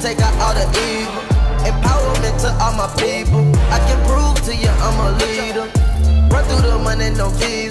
take out all the evil. Empowerment to all my people. I can prove to you I'm a leader. Run through the money, no visa.